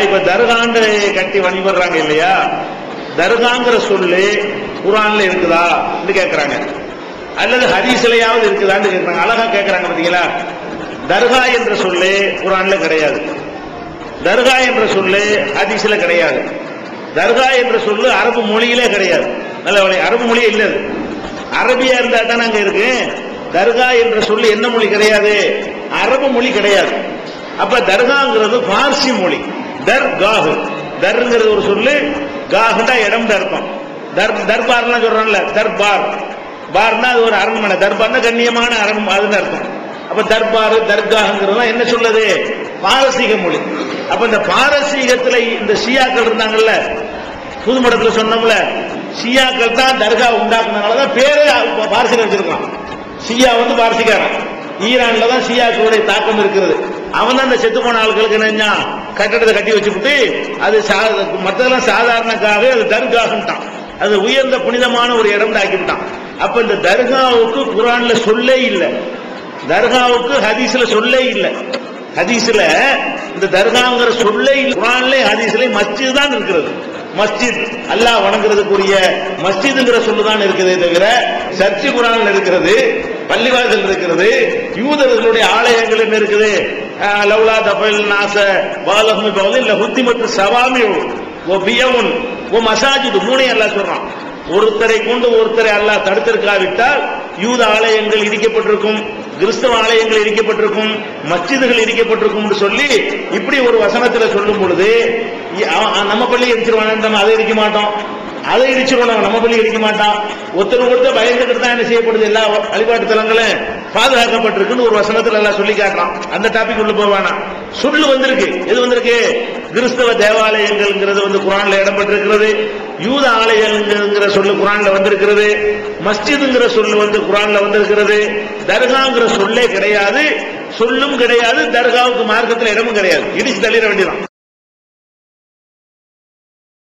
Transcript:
இப்ப தர்காண்டு கட்டி வழிபடுறாங்க இல்லையா? தர்காங்கிற சொல்லு குரான்ல இருக்குதா கேட்கிறாங்க அல்லது ஹதீஸ்லயாவது இருக்குதான்னு கேக்குறாங்க. அழகா கேட்கிறாங்க பாத்தீங்களா? தர்கா என்ற சொல்லு குரான்ல கிடையாது. தர்கா என்ற சொல்லு ஹதீஸ்ல கிடையாது. தர்கா என்ற சொல்லு அரபு மொழியிலே கிடையாது. நல்ல அரபு மொழியே இல்லை அரபியா இருந்தா தான் அங்க இருக்கு. தர்கா என்ற சொல்லு என்ன மொழி கிடையாது? அரபு மொழி கிடையாது. அப்ப தர்காங்கிறது பார்சி மொழி. தர்காஹ் தர்ங்கிறது ஒரு சொல்லு காஹுண்டா இடம் அர்த்தம். தர் தர்பார்லாம் சொல்றான்ல தர்பார். பார்னா அது ஒரு அரண்மனை. தர்பார்னா கண்ணியமான அரண்மனை அதுன்னு அர்த்தம். அப்ப தர்பார் தர்காங்கிறது என்ன சொல்லுது? பாரசீக மொழி. அப்ப இந்த பாரசீகத்துல இந்த ஷியாக்கள் இருந்தாங்கல்ல புதுமடத்துல சொன்னோம்ல ஷியாக்கள் தான் தர்கா உண்டாக்குனதுனாலதான் பேரே பாரசீகம் வச்சிருக்கான். ஷியா வந்து பாரசீகாரன். ஈரான்ல தான் ஷியாக்களுடைய தாக்கம் இருக்கிறது. அவன் தான் இந்த செத்து போன ஆட்களுக்கு என்ன கட்டடத்தை கட்டி வச்சுக்கிட்டு அது சா- சாதாரணக்காகவே அது தர்காகன்ட்டான் அது உயர்ந்த புனிதமான ஒரு இடம் ஆக்கிவிட்டான் அப்ப இந்த தர்காவுக்கு குரான்ல சொல்லே இல்லை. தர்காவுக்கு ஹதீஸ்ல சொல்லே இல்லை. ஹதீஸ்ல இந்த தர்காங்கிற சொல்லே குரான்ல ஹதீஸ்ல மஸ்ஜித் தான் இருக்கிறது. மஸ்ஜித் அல்லாஹ் வணங்குறதுக்குரிய மஸ்ஜிதுங்கிற சொல்லு தான் இருக்குதே தவிர சர்ச்சு குரான்ல இருக்கிறது பள்ளிவாசல் இருக்கிறது யூதர்களுடைய ஆலயங்கள் என்ன இருக்குது? லவ்லா தபல் நாச பாலஹுமி பவல் இல்ல ஹுத்திமத்து சவாமி ஓ பியவுன் ஓ மசாஜித் மூணே அல்லாஹ் சொல்றான் ஒருத்தரை கொண்டு ஒருத்தரை அல்லாஹ் தடுத்திருக்காவிட்டால் யூத ஆலயங்கள் இடிக்கப்பட்டிருக்கும் கிறிஸ்தவ ஆலயங்கள் இடிக்கப்பட்டிருக்கும் மஸ்ஜிதுகள் இடிக்கப்பட்டிருக்கும் சொல்லி இப்படி ஒரு வசனத்துல சொல்லும் பொழுது நம்ம பள்ளி இடிச்சிருவான் நம்ம அதை இடிக்க மாட்டோம். அதை இடிச்சிருவோம் நம்ம பள்ளி இடிக்க மாட்டான். ஒருத்தர் ஒருத்தர் பயந்துக்கிட்டு தான் என்ன செய்யப்படுது? எல்லா வழிபாட்டு தலங்களும் பாதுகாக்கப்பட்டிருக்குன்னு ஒரு வசனத்தில் எல்லாம் சொல்லி காட்டலாம் அந்த டாபிக் உள்ள போவானா சொல்லு வந்திருக்கு. எது வந்திருக்கு? கிறிஸ்தவ தேவாலயங்கள்ங்கிறது வந்து குரான்ல இடம்பெற்றிருக்கிறது. யூத ஆலயங்கள்ங்கிற சொல்லு குரான்ல வந்திருக்கிறது. மஸ்ஜிதுங்கிற சொல்லு வந்து குரான்ல வந்திருக்கிறது. தர்காங்கிற சொல்லே கிடையாது. சொல்லும் கிடையாது. தர்காவுக்கு மார்க்கத்தில் இடமும் கிடையாது. இடிச்சு தள்ளிட வேண்டியதான்